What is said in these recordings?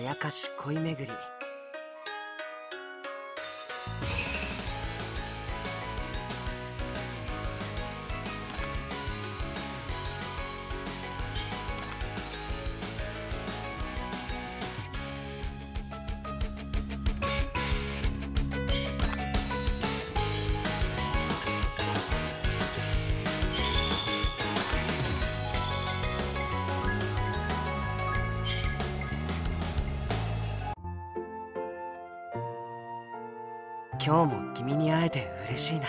やかし恋巡り。今日も君に会えて嬉しいな。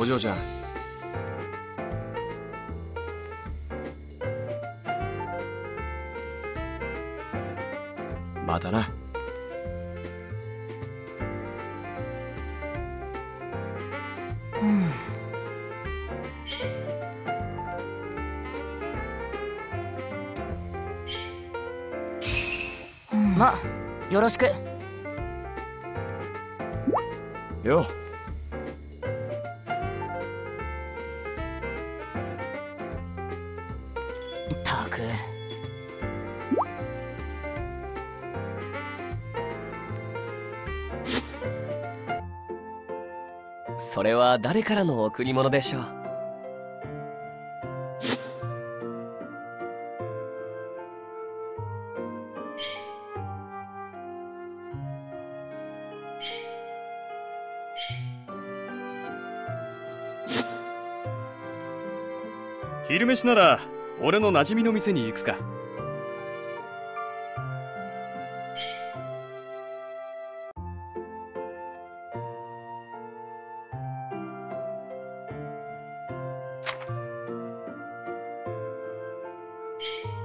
お嬢ちゃん。またな。まよろしく。よそれは誰からの贈り物でしょう？昼飯なら俺の馴染みの店に行くか。you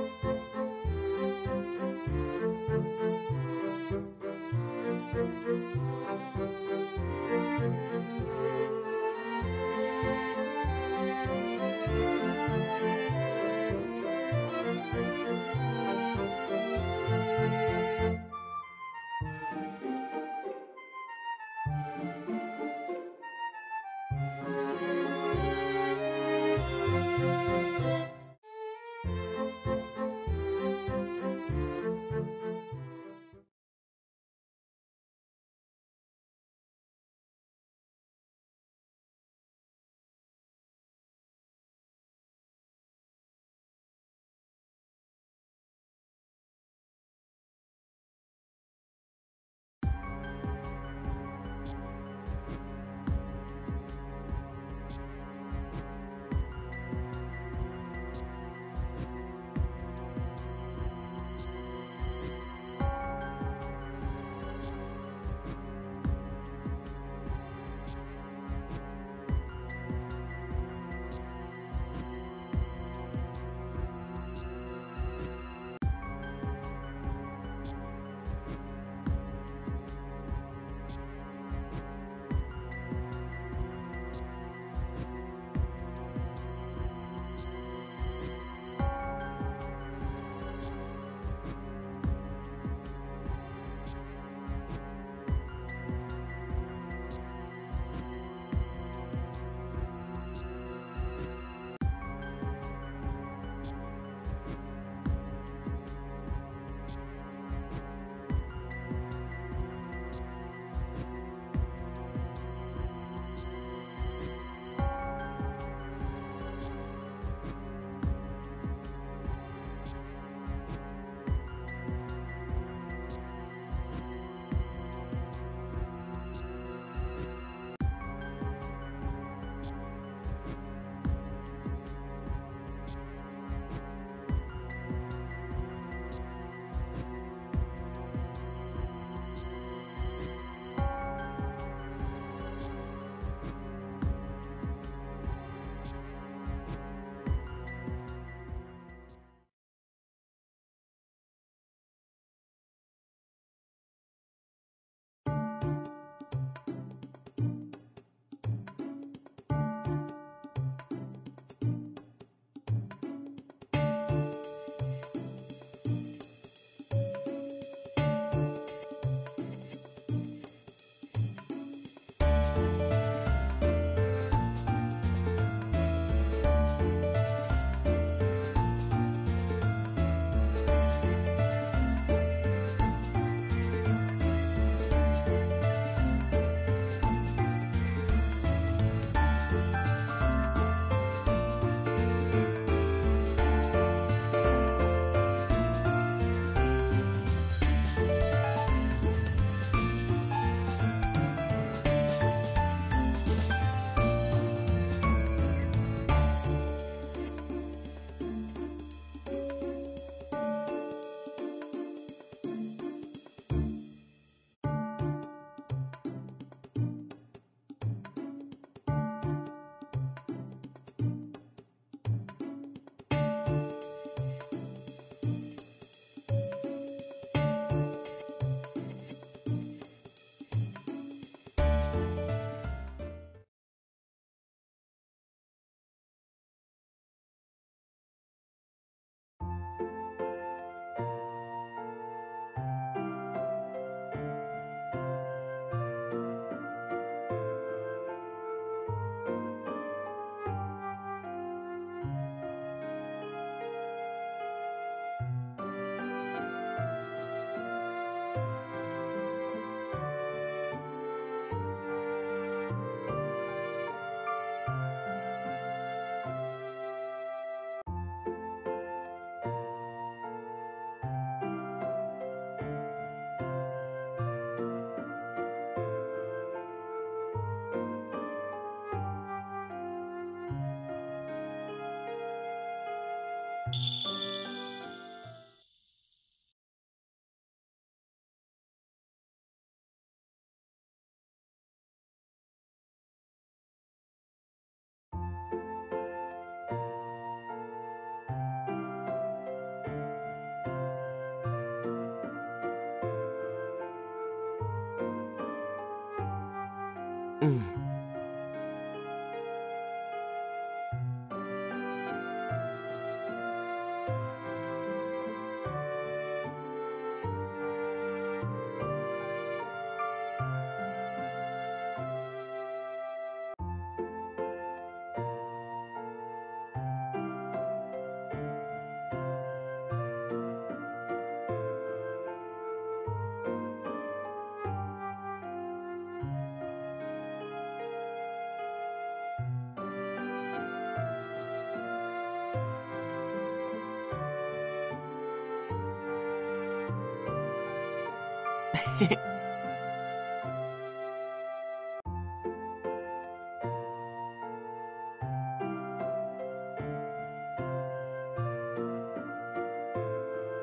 Música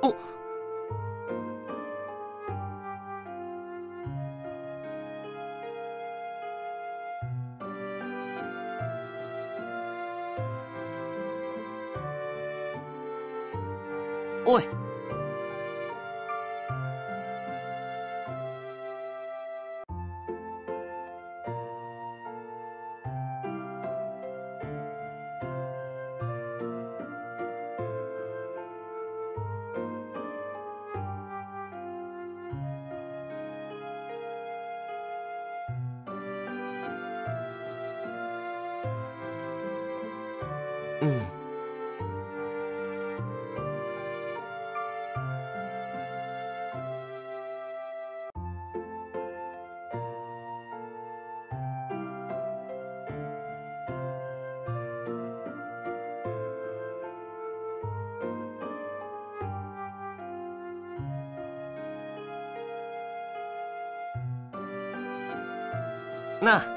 お。おい。な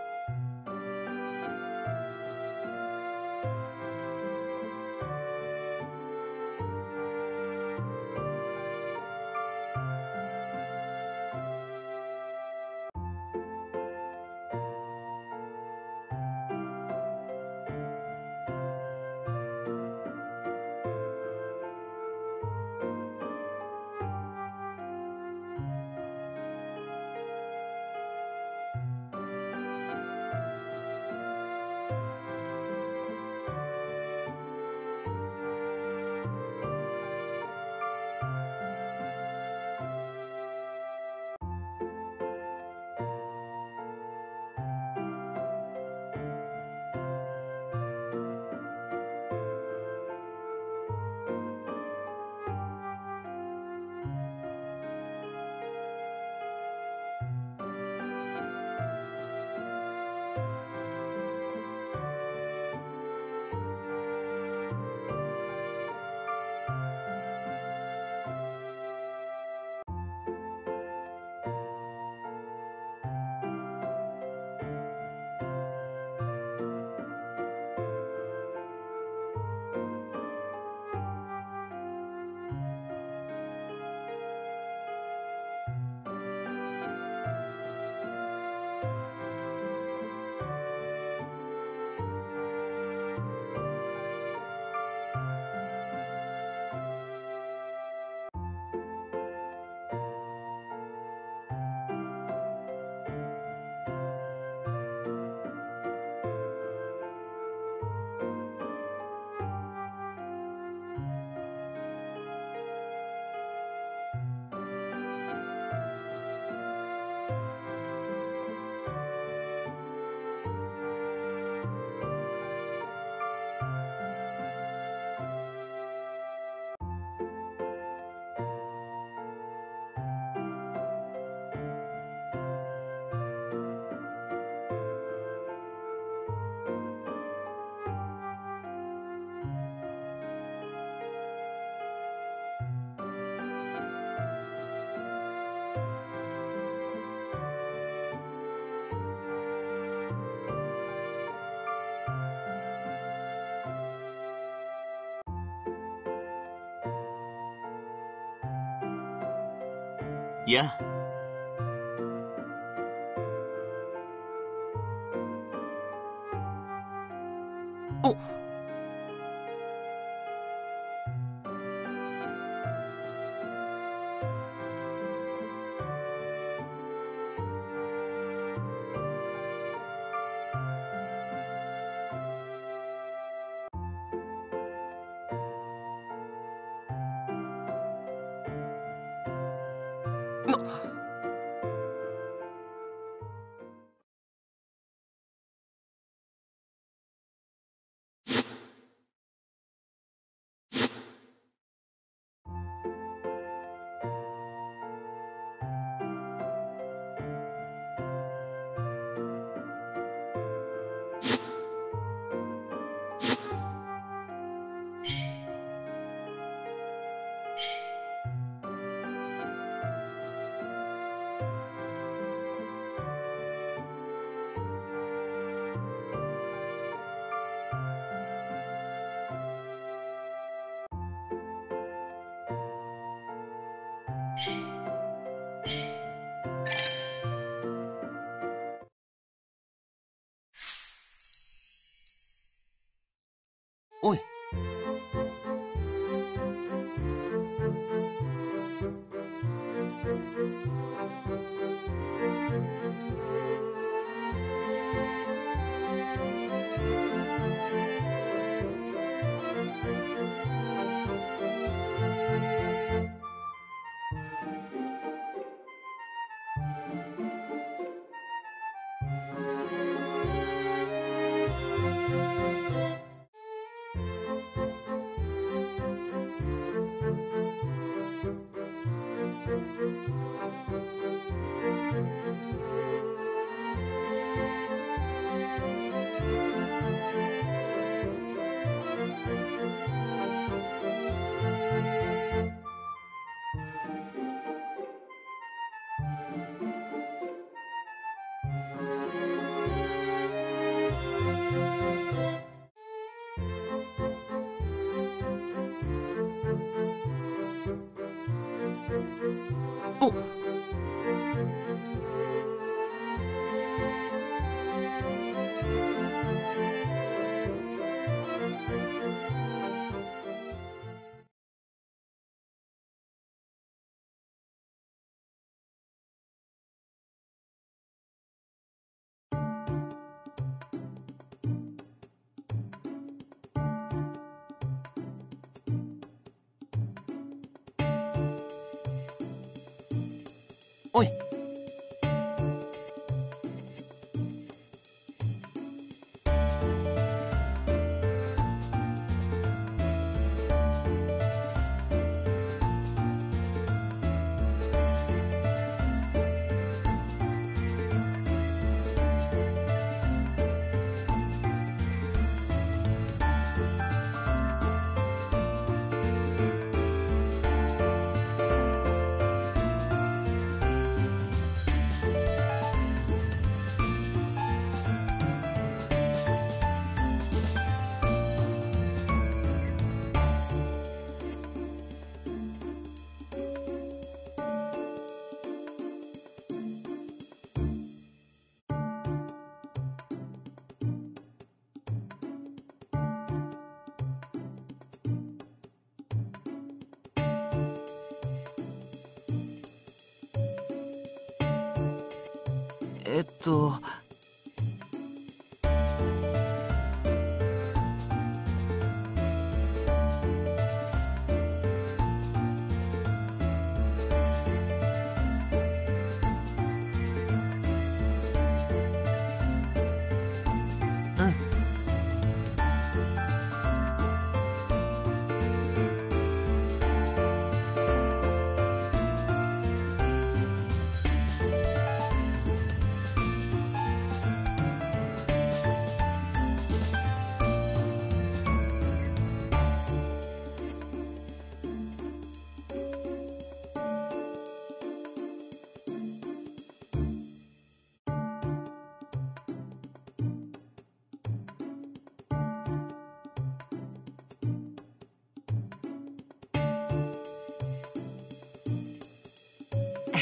あなおい。おえっと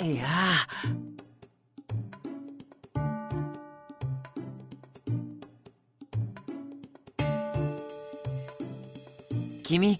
いや。君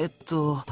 えっと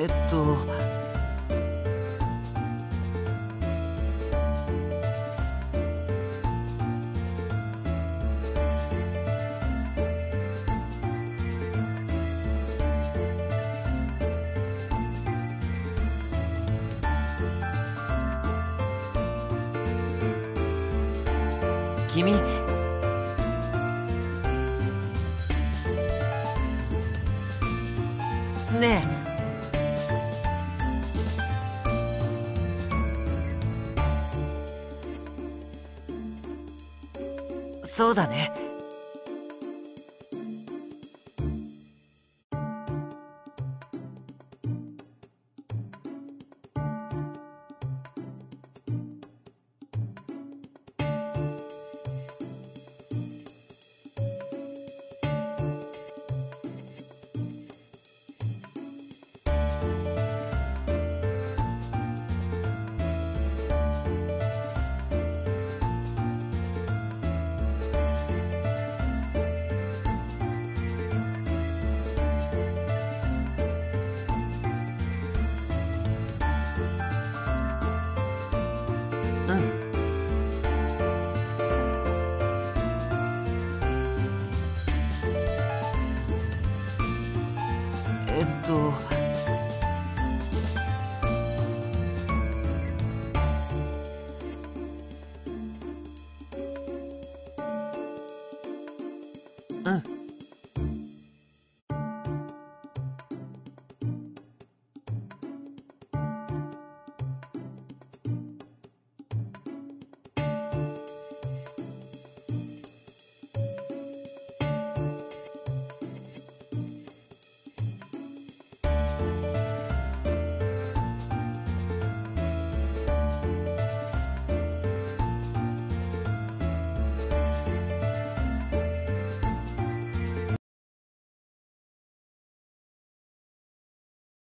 えっと。君。ねえ。そうだね。と